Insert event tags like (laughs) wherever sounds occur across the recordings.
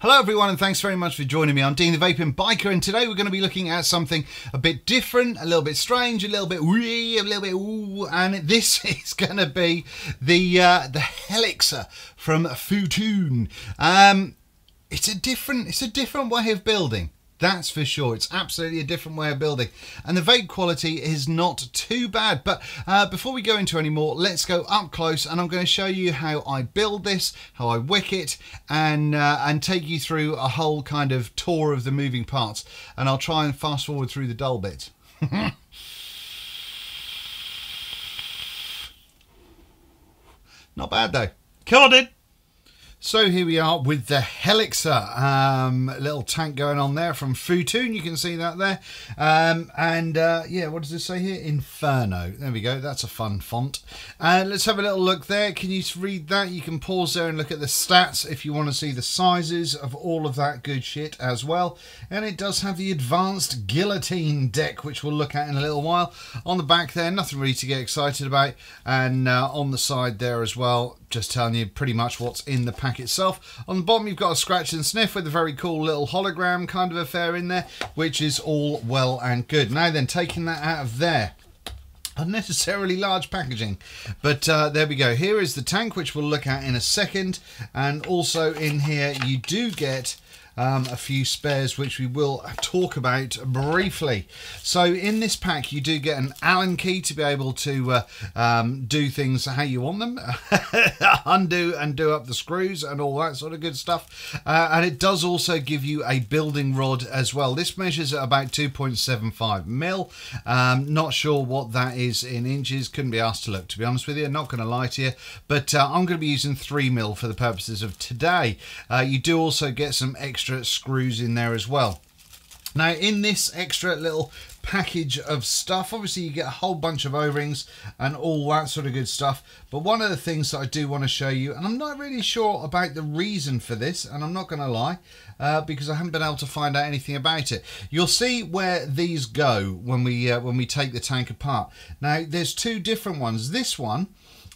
Hello everyone and thanks very much for joining me. I'm Dean the Vaping Biker and today we're going to be looking at something a bit different, a little bit strange, a little bit wee, a little bit ooh, and this (laughs) is going to be the uh, the Hellixer from Footoon. Um, it's a different it's a different way of building. That's for sure. It's absolutely a different way of building. And the vape quality is not too bad. But uh, before we go into any more, let's go up close and I'm going to show you how I build this, how I wick it, and, uh, and take you through a whole kind of tour of the moving parts. And I'll try and fast forward through the dull bits. (laughs) not bad though. Killed it. So here we are with the Hellixer, um, little tank going on there from Footoon. You can see that there. Um, and uh, yeah, what does it say here? Inferno. There we go. That's a fun font. And uh, let's have a little look there. Can you read that? You can pause there and look at the stats if you want to see the sizes of all of that good shit as well. And it does have the advanced guillotine deck, which we'll look at in a little while. On the back there, nothing really to get excited about. And uh, on the side there as well, just telling you pretty much what's in the pack itself. On the bottom, you've got a scratch and sniff with a very cool little hologram kind of affair in there, which is all well and good. Now then, taking that out of there, unnecessarily large packaging but uh, there we go here is the tank which we'll look at in a second and also in here you do get um, a few spares which we will talk about briefly. So in this pack you do get an Allen key to be able to uh, um, do things how you want them, (laughs) undo and do up the screws and all that sort of good stuff. Uh, and it does also give you a building rod as well. This measures at about 2.75 mil. Um, not sure what that is in inches. Couldn't be asked to look to be honest with you. Not going to lie to you. But uh, I'm going to be using 3 mil for the purposes of today. Uh, you do also get some extra extra screws in there as well. Now in this extra little package of stuff, obviously you get a whole bunch of O-rings and all that sort of good stuff. But one of the things that I do want to show you, and I'm not really sure about the reason for this, and I'm not going to lie, uh, because I haven't been able to find out anything about it. You'll see where these go when we uh, when we take the tank apart. Now there's two different ones. This one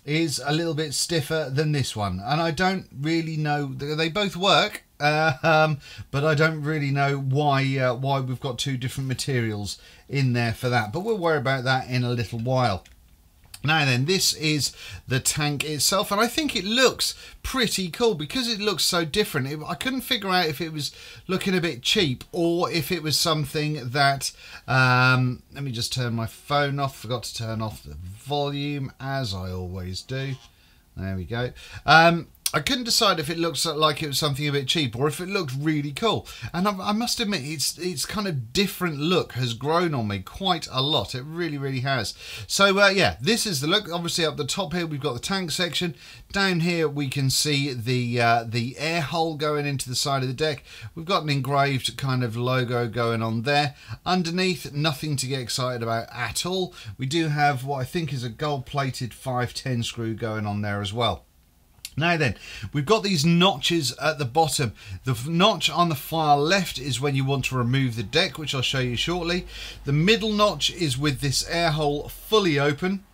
is a little bit stiffer than this one and I don't really know they both work um, but I don't really know why uh, why we've got two different materials in there for that. But we'll worry about that in a little while. Now then, this is the tank itself, and I think it looks pretty cool because it looks so different. It, I couldn't figure out if it was looking a bit cheap or if it was something that... Um, let me just turn my phone off. Forgot to turn off the volume, as I always do. There we go. Um, I couldn't decide if it looks like it was something a bit cheap or if it looked really cool. And I, I, must admit, its its kind of different look has grown on me quite a lot. It really, really has. So uh, yeah, this is the look. Obviously, up the top here we've got the tank section. Down here we can see the uh, the air hole going into the side of the deck. We've got an engraved kind of logo going on there. Underneath, nothing to get excited about at all. We do have what I think is a gold-plated 510 screw going on there as well. Now then, we've got these notches at the bottom. The notch on the far left is when you want to remove the deck, which I'll show you shortly. The middle notch is with this air hole fully open.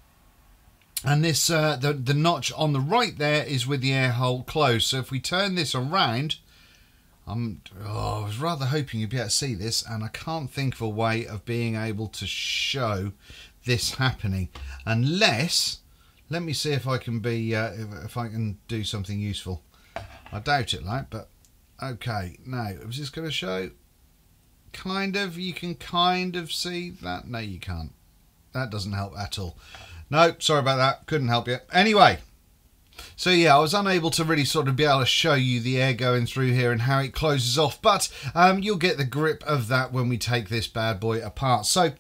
And this uh, the, the notch on the right there is with the air hole closed. So if we turn this around, I'm, oh, I was rather hoping you'd be able to see this, and I can't think of a way of being able to show this happening. Unless let me see if I can be, uh, if, I can do something useful. I doubt it, like, but okay. Now, is this going to show? Kind of, you can kind of see that. No, you can't. That doesn't help at all. No, sorry about that. Couldn't help you. Anyway, so yeah, I was unable to really sort of be able to show you the air going through here and how it closes off, but um, you'll get the grip of that when we take this bad boy apart. So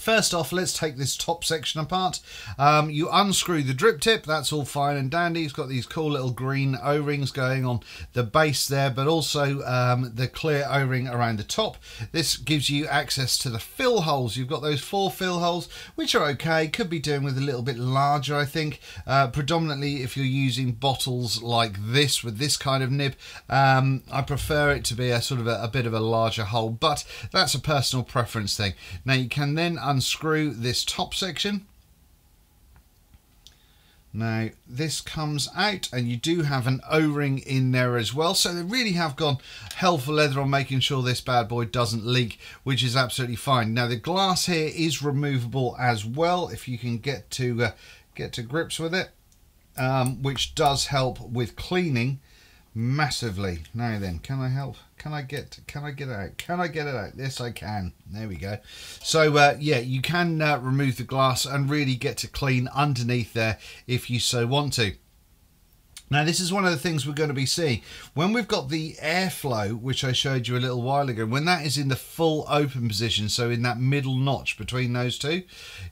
First off, let's take this top section apart. Um, you unscrew the drip tip, that's all fine and dandy. It's got these cool little green O-rings going on the base there, but also um, the clear O-ring around the top. This gives you access to the fill holes. You've got those four fill holes, which are okay. Could be doing with a little bit larger, I think. Uh, predominantly if you're using bottles like this with this kind of nib, um, I prefer it to be a sort of a, a bit of a larger hole, but that's a personal preference thing. Now you can then unscrew this top section Now, this comes out, and you do have an O-ring in there as well. So they really have gone hell for leather on making sure this bad boy doesn't leak, which is absolutely fine. Now, the glass here is removable as well, if you can get to uh, get to grips with it, um, which does help with cleaning massively. Now then, can I help? Can I get can I get it out? Can I get it out? Yes, I can. There we go. So uh, yeah, you can uh, remove the glass and really get to clean underneath there if you so want to. Now this is one of the things we're going to be seeing when we've got the airflow which I showed you a little while ago when that is in the full open position so in that middle notch between those two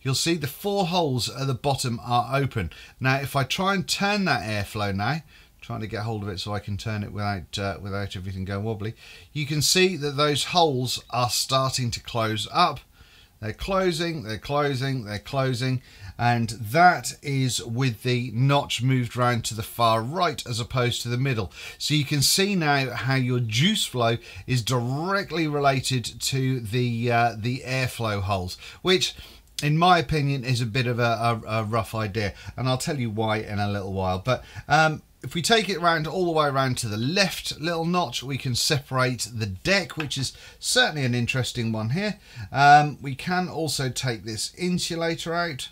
you'll see the four holes at the bottom are open now if I try and turn that airflow now trying to get hold of it so I can turn it without uh, without everything going wobbly. You can see that those holes are starting to close up. They're closing, they're closing, they're closing, and that is with the notch moved round to the far right as opposed to the middle. So you can see now how your juice flow is directly related to the uh, the airflow holes, which in my opinion is a bit of a, a, a, rough idea and I'll tell you why in a little while but um, if we take it around all the way around to the left little notch, we can separate the deck, which is certainly an interesting one here. Um, we can also take this insulator out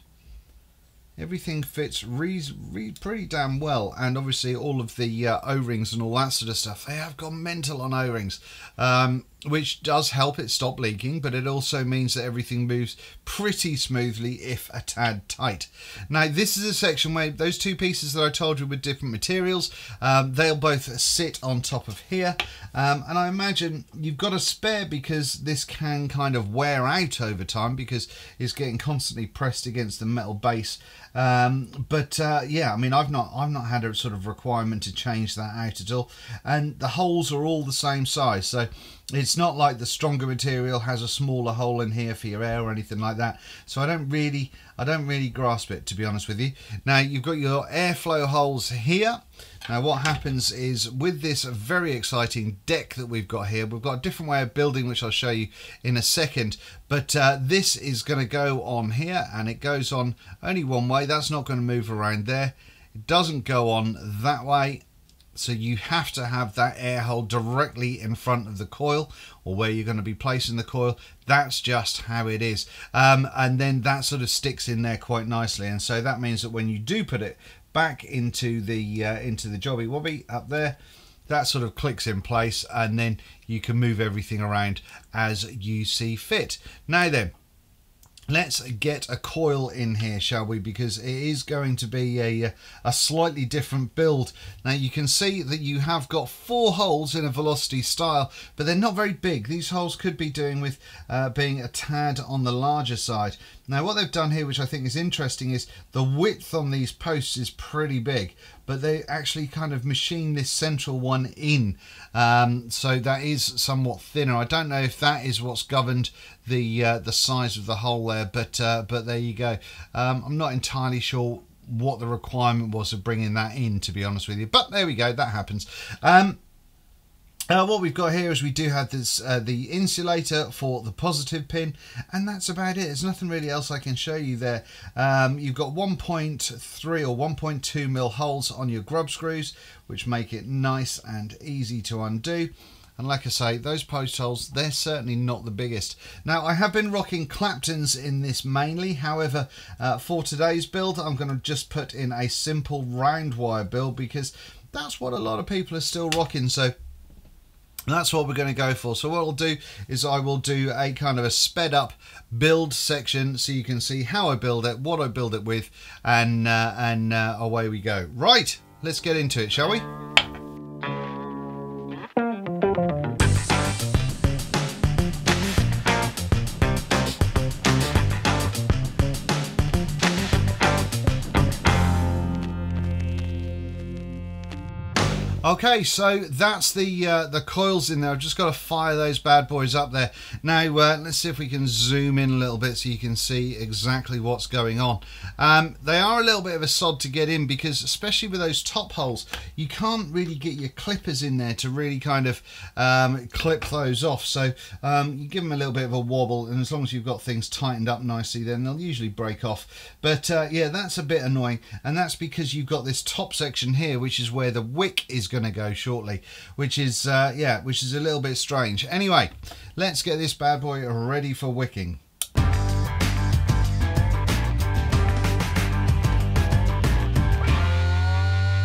everything fits re, re, pretty damn well and obviously all of the uh, o-rings and all that sort of stuff they have gone mental on o-rings um, which does help it stop leaking but it also means that everything moves pretty smoothly if a tad tight. Now this is a section where those two pieces that I told you with different materials um, they'll both sit on top of here. Um, and I imagine you've got a spare because this can kind of wear out over time because it's getting constantly pressed against the metal base um, but uh, yeah, I mean, I've not I've not had a sort of requirement to change that out at all, and the holes are all the same size, so it's not like the stronger material has a smaller hole in here for your air or anything like that. So I don't really I don't really grasp it to be honest with you. Now you've got your airflow holes here. Now what happens is with this very exciting deck that we've got here, we've got a different way of building which I'll show you in a second. But uh, this is going to go on here and it goes on only one way. That's not going to move around there. It doesn't go on that way. So you have to have that air hole directly in front of the coil or where you're going to be placing the coil. That's just how it is. Um, and then that sort of sticks in there quite nicely. And so that means that when you do put it back into the uh, into the jobby wobby up there that sort of clicks in place and then you can move everything around as you see fit now then Let's get a coil in here, shall we? Because it is going to be a, a slightly different build. Now you can see that you have got four holes in a velocity style, but they're not very big. These holes could be doing with uh, being a tad on the larger side. Now what they've done here, which I think is interesting, is the width on these posts is pretty big, but they actually kind of machine this central one in. Um, so that is somewhat thinner. I don't know if that is what's governed the uh, the size of the hole there, but uh, but there you go. Um, I'm not entirely sure what the requirement was of bringing that in, to be honest with you. But there we go, that happens. Um, uh, what we've got here is we do have this uh, the insulator for the positive pin and that's about it there's nothing really else I can show you there um, you've got 1.3 or 1.2 mil holes on your grub screws which make it nice and easy to undo and like I say, those post holes, they're certainly not the biggest. Now, I have been rocking Claptons in this mainly. However, uh, for today's build, I'm going to just put in a simple round wire build because that's what a lot of people are still rocking. So that's what we're going to go for. So what I'll do is I will do a kind of a sped up build section so you can see how I build it, what I build it with, and, uh, and uh, away we go. Right, let's get into it, shall we? Okay, so that's the uh, the coils in there. I've just got to fire those bad boys up there. Now, uh, let's see if we can zoom in a little bit so you can see exactly what's going on. Um, they are a little bit of a sod to get in because, especially with those top holes, you can't really get your clippers in there to really kind of um, clip those off. So um, you give them a little bit of a wobble, and as long as you've got things tightened up nicely, then they'll usually break off. But uh, yeah, that's a bit annoying, and that's because you've got this top section here, which is where the wick is going to go shortly, which is uh, yeah, which is a little bit strange. Anyway, let's get this bad boy ready for wicking.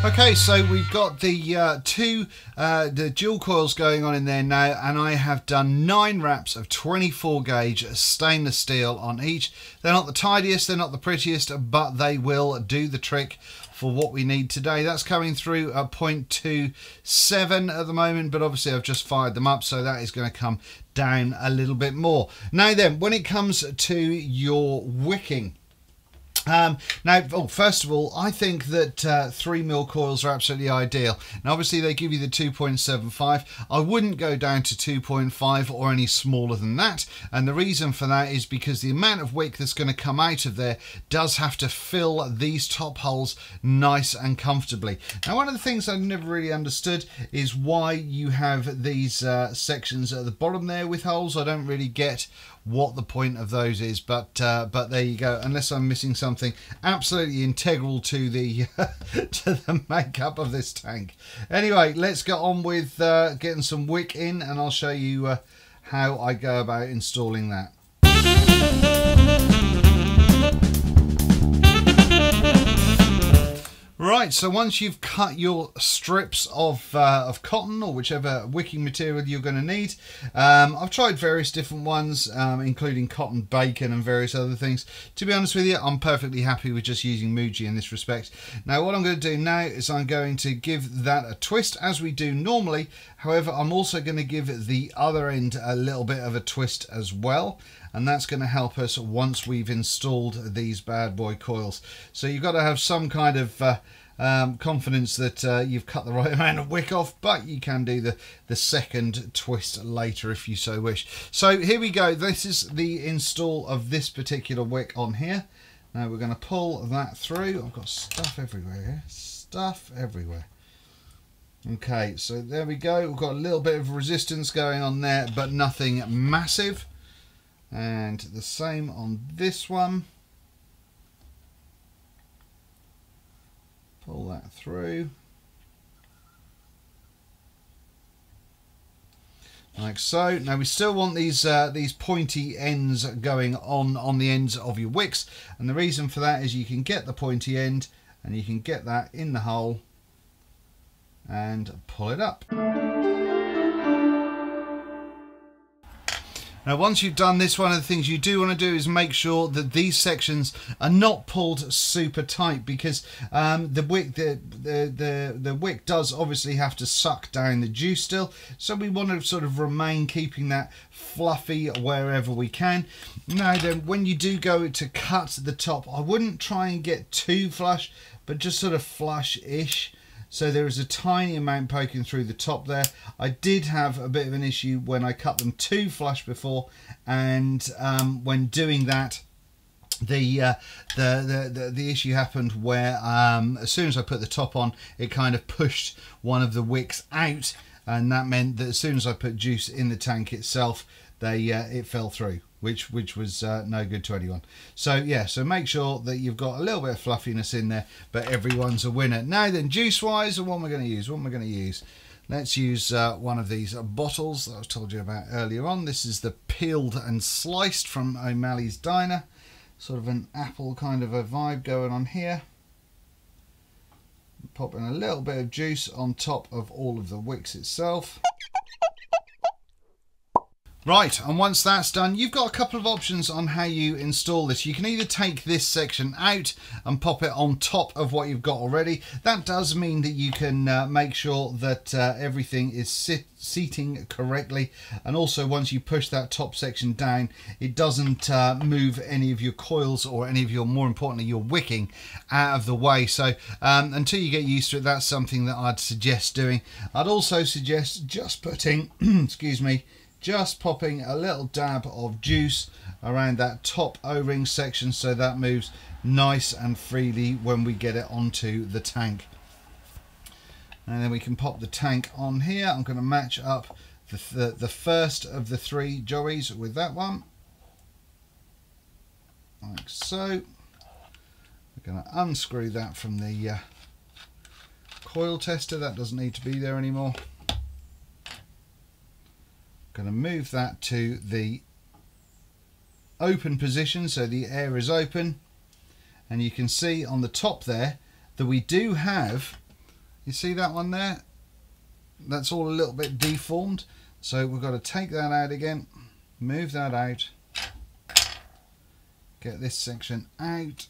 Okay, so we've got the uh, two uh, the dual coils going on in there now, and I have done nine wraps of 24 gauge stainless steel on each. They're not the tidiest, they're not the prettiest, but they will do the trick for what we need today. That's coming through at 0.27 at the moment, but obviously I've just fired them up, so that is going to come down a little bit more. Now then, when it comes to your wicking, um, now, oh, first of all, I think that uh, 3 mil coils are absolutely ideal. Now, obviously, they give you the 2.75. I wouldn't go down to 2.5 or any smaller than that. And the reason for that is because the amount of wick that's going to come out of there does have to fill these top holes nice and comfortably. Now, one of the things I never really understood is why you have these uh, sections at the bottom there with holes. I don't really get what the point of those is but uh, but there you go. Unless I'm missing something absolutely integral to the (laughs) to the makeup of this tank. Anyway let's get on with uh, getting some wick in and I'll show you uh, how I go about installing that Right, so once you've cut your strips of, uh, of cotton or whichever wicking material you're going to need, um, I've tried various different ones, um, including cotton bacon and various other things. To be honest with you, I'm perfectly happy with just using Muji in this respect. Now, what I'm going to do now is I'm going to give that a twist as we do normally. However, I'm also going to give the other end a little bit of a twist as well and that's going to help us once we've installed these bad boy coils. So you've got to have some kind of uh, um, confidence that uh, you've cut the (laughs) right amount of wick off, but you can do the, the second twist later if you so wish. So here we go. This is the install of this particular wick on here. Now we're going to pull that through. I've got stuff everywhere here. Stuff everywhere. Okay, so there we go. We've got a little bit of resistance going on there, but nothing massive and the same on this one. Pull that through. Like so. Now we still want these uh, these pointy ends going on on the ends of your wicks. And the reason for that is you can get the pointy end and you can get that in the hole and pull it up. Now once you've done this, one of the things you do want to do is make sure that these sections are not pulled super tight because um, the wick the, the, the, the wick does obviously have to suck down the juice still. So we want to sort of remain keeping that fluffy wherever we can. Now then, when you do go to cut the top, I wouldn't try and get too flush, but just sort of flush-ish so there is a tiny amount poking through the top there. I did have a bit of an issue when I cut them too flush before and um, when doing that the, uh, the, the, the issue happened where um, as soon as I put the top on it kind of pushed one of the wicks out and that meant that as soon as I put juice in the tank itself they uh, it fell through which which was uh, no good to anyone. So yeah, so make sure that you've got a little bit of fluffiness in there, but everyone's a winner. Now then, juice wise, what am I going to use? What am I going to use? Let's use uh, one of these bottles that I told you about earlier on. This is the peeled and sliced from O'Malley's Diner. Sort of an apple kind of a vibe going on here. Popping a little bit of juice on top of all of the wicks itself. Right, and once that's done, you've got a couple of options on how you install this. You can either take this section out and pop it on top of what you've got already. That does mean that you can uh, make sure that uh, everything is sit seating correctly. And also, once you push that top section down, it doesn't uh, move any of your coils or any of your, more importantly, your wicking out of the way. So um, until you get used to it, that's something that I'd suggest doing. I'd also suggest just putting, (clears throat) excuse me, just popping a little dab of juice around that top o-ring section so that moves nice and freely when we get it onto the tank. And then we can pop the tank on here. I'm going to match up the, the, the first of the three joeys with that one. Like so. We're going to unscrew that from the uh, coil tester. That doesn't need to be there anymore going to move that to the open position so the air is open. And you can see on the top there that we do have you see that one there? That's all a little bit deformed. So we've got to take that out again move that out get this section out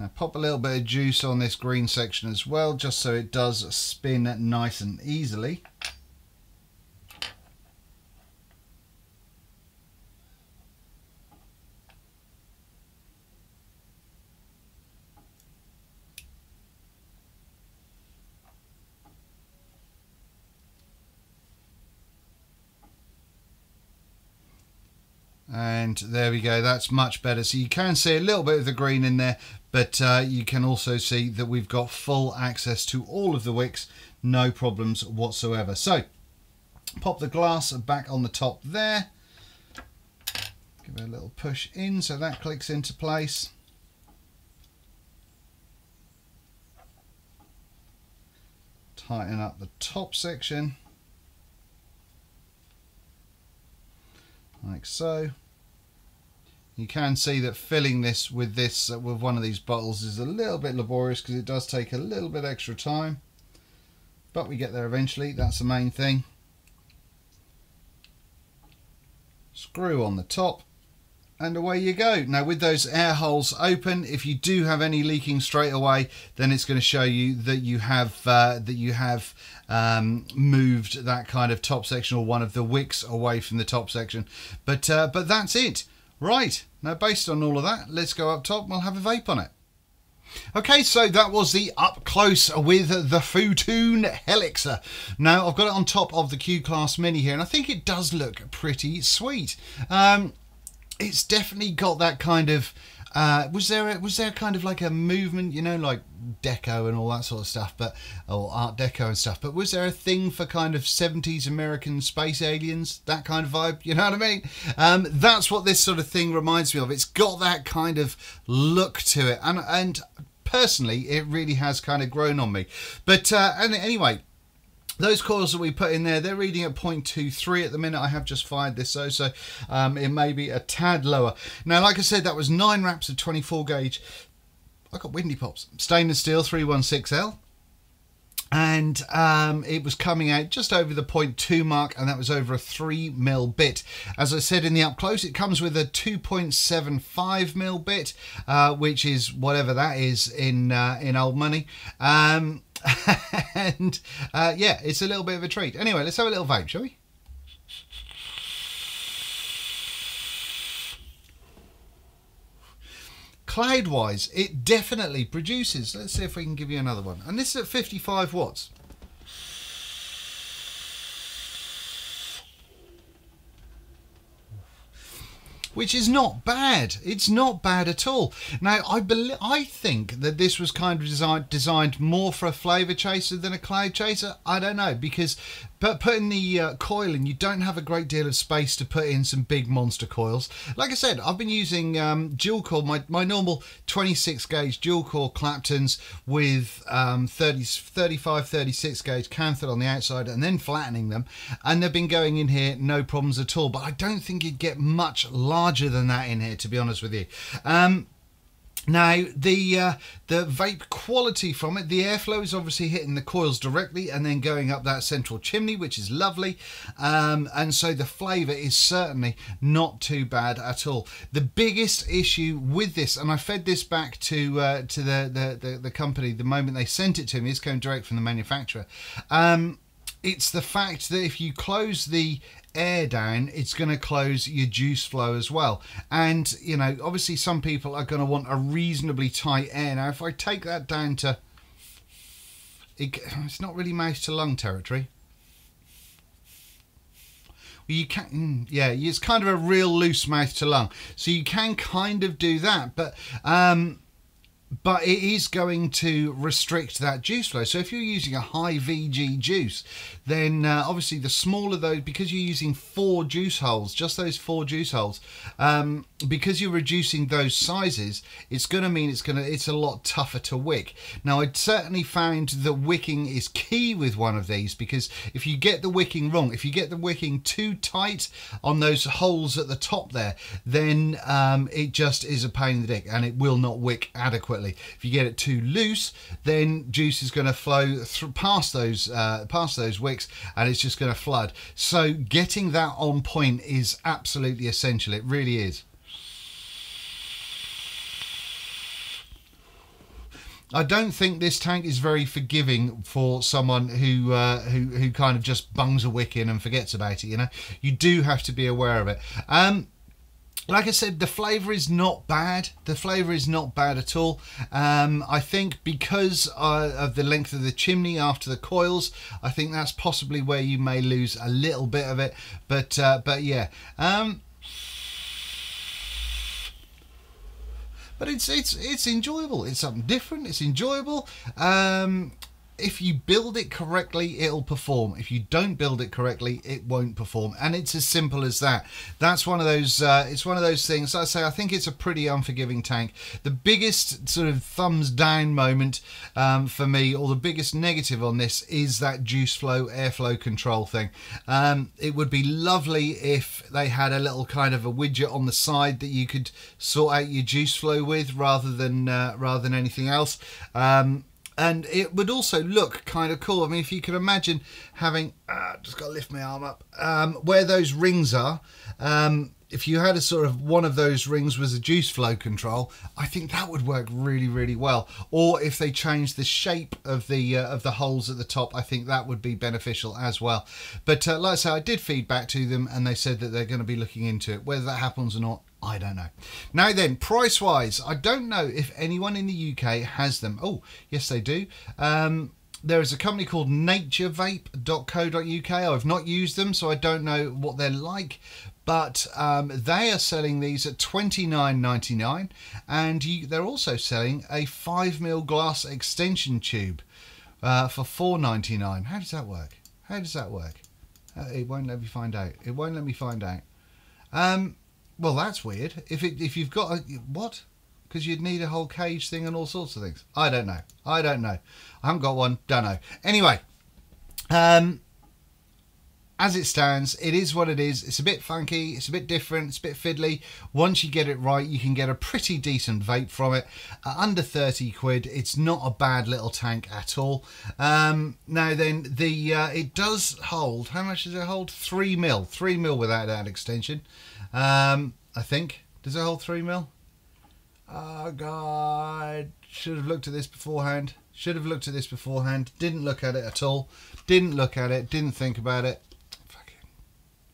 Now pop a little bit of juice on this green section as well, just so it does spin nice and easily. and there we go that's much better so you can see a little bit of the green in there but uh, you can also see that we've got full access to all of the wicks no problems whatsoever. So pop the glass back on the top there. Give it a little push in so that clicks into place. Tighten up the top section. Like so. You can see that filling this with this uh, with one of these bottles is a little bit laborious because it does take a little bit extra time. But we get there eventually, that's the main thing. Screw on the top and away you go. Now with those air holes open, if you do have any leaking straight away, then it's going to show you that you have uh, that you have um, moved that kind of top section or one of the wicks away from the top section. But uh, but that's it. Right, now based on all of that, let's go up top and we'll have a vape on it. Okay, so that was the up close with the Footoon Hellixer. Now, I've got it on top of the Q-Class Mini here, and I think it does look pretty sweet. Um, it's definitely got that kind of uh, was there a, was there kind of like a movement, you know, like deco and all that sort of stuff, but or Art Deco and stuff. But was there a thing for kind of seventies American space aliens, that kind of vibe? You know what I mean? Um, that's what this sort of thing reminds me of. It's got that kind of look to it, and and personally, it really has kind of grown on me. But uh, and anyway, those coils that we put in there, they're reading at 0.23 at the minute. I have just fired this though, so um, it may be a tad lower. Now, like I said, that was nine wraps of 24 gauge. I got windy pops. Stainless steel 316L. And um, it was coming out just over the 0.2 mark, and that was over a 3 mil bit. As I said in the up close, it comes with a 2.75 mil bit, uh, which is whatever that is in uh, in old money. Um, (laughs) and uh, yeah, it's a little bit of a treat. Anyway, let's have a little vape, shall we? Cloud-wise, it definitely produces. Let's see if we can give you another one. And this is at 55 watts. Which is not bad. It's not bad at all. Now, I believe, I think that this was kind of designed designed more for a flavour chaser than a cloud chaser. I don't know because but putting the uh, coil in, you don't have a great deal of space to put in some big monster coils. Like I said, I've been using um, dual core, my, my normal 26 gauge dual core Claptons with um, 30, 35, 36 gauge Kanthal on the outside and then flattening them. And they've been going in here, no problems at all. But I don't think you'd get much larger than that in here, to be honest with you. Um, Now the uh, the vape quality from it, the airflow is obviously hitting the coils directly and then going up that central chimney, which is lovely. Um, and so the flavour is certainly not too bad at all. The biggest issue with this, and I fed this back to uh, to the, the, the the company the moment they sent it to me, it's going direct from the manufacturer. Um, it's the fact that if you close the air down, it's going to close your juice flow as well. And, you know, obviously some people are going to want a reasonably tight air. Now, if I take that down to, it, it's not really mouth to lung territory. Well, you can, mm, yeah, it's kind of a real loose mouth to lung. So you can kind of do that, but, um, but it is going to restrict that juice flow. So if you're using a high VG juice, then uh, obviously the smaller those, because you're using four juice holes, just those four juice holes, um, because you're reducing those sizes, it's going to mean it's going to it's a lot tougher to wick. Now I'd certainly found that wicking is key with one of these because if you get the wicking wrong, if you get the wicking too tight on those holes at the top there, then um, it just is a pain in the dick and it will not wick adequately if you get it too loose, then juice is going to flow through past those uh, past those wicks, and it's just going to flood. So getting that on point is absolutely essential. It really is. I don't think this tank is very forgiving for someone who uh, who who kind of just bungs a wick in and forgets about it. You know, you do have to be aware of it. Um, like I said, the flavour is not bad. The flavour is not bad at all. Um, I think because uh, of the length of the chimney after the coils, I think that's possibly where you may lose a little bit of it. But uh, but yeah. Um, but it's it's it's enjoyable. It's something different. It's enjoyable. Um, if you build it correctly, it'll perform. If you don't build it correctly, it won't perform. And it's as simple as that. That's one of those. Uh, it's one of those things. I say I think it's a pretty unforgiving tank. The biggest sort of thumbs down moment um, for me, or the biggest negative on this, is that juice flow, airflow control thing. Um, it would be lovely if they had a little kind of a widget on the side that you could sort out your juice flow with, rather than uh, rather than anything else. Um, and it would also look kind of cool. I mean, if you could imagine having, uh, just got to lift my arm up, um, where those rings are, um, if you had a sort of one of those rings was a juice flow control, I think that would work really, really well. Or if they changed the shape of the uh, of the holes at the top, I think that would be beneficial as well. But uh, like I say, I did feedback to them, and they said that they're going to be looking into it. Whether that happens or not, I don't know. Now then, price wise, I don't know if anyone in the UK has them. Oh, yes, they do. Um, there is a company called naturevape.co.uk. I've not used them, so I don't know what they're like. But um, they are selling these at twenty nine ninety nine, and you, they're also selling a five mil glass extension tube uh, for four ninety nine. How does that work? How does that work? Uh, it won't let me find out. It won't let me find out. Um, well, that's weird. If it if you've got a what? Because you'd need a whole cage thing and all sorts of things. I don't know. I don't know. I haven't got one. Don't know. Anyway, um, as it stands, it is what it is. It's a bit funky, it's a bit different, it's a bit fiddly. Once you get it right, you can get a pretty decent vape from it. Under 30 quid, it's not a bad little tank at all. Um, now then, the uh, it does hold, how much does it hold? 3 mil, 3 mil without that extension. Um, I think. Does it hold 3 mil? Oh, God. Should have looked at this beforehand. Should have looked at this beforehand. Didn't look at it at all. Didn't look at it. Didn't think about it. Fucking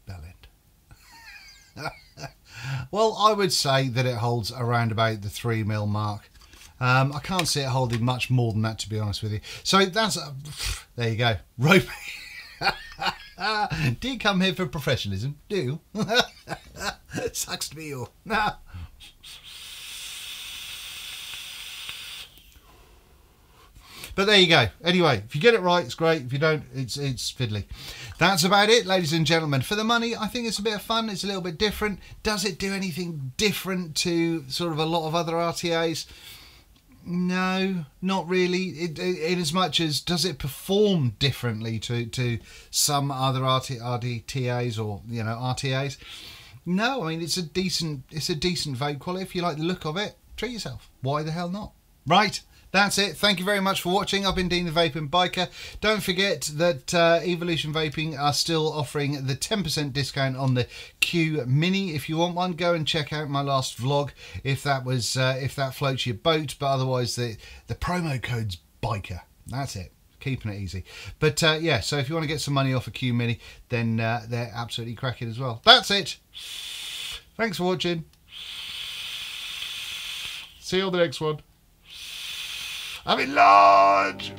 bellend. (laughs) well, I would say that it holds around about the 3 mil mark. Um, I can't see it holding much more than that, to be honest with you. So that's... Uh, (sighs) there you go. Rope. (laughs) do you come here for professionalism? Do you? (laughs) (laughs) Sucks to be you. but there you go. Anyway, if you get it right, it's great. If you don't, it's it's fiddly. That's about it, ladies and gentlemen. For the money, I think it's a bit of fun. It's a little bit different. Does it do anything different to sort of a lot of other RTAs? No, not really. It, it, in as much as does it perform differently to, to some other RT, RDTAs or you know RTAs? No, I mean it's a decent it's a decent vape quality. If you like the look of it, treat yourself. Why the hell not? Right. That's it. Thank you very much for watching. I've been Dean the Vaping Biker. Don't forget that uh, Evolution Vaping are still offering the 10% discount on the Q Mini. If you want one, go and check out my last vlog if that was uh, if that floats your boat. But otherwise, the the promo code's Biker. That's it keeping it easy. But uh, yeah, so if you want to get some money off a Q Mini, then uh, they're absolutely cracking as well. That's it. Thanks for watching. See you on the next one. I'm in large.